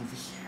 over here.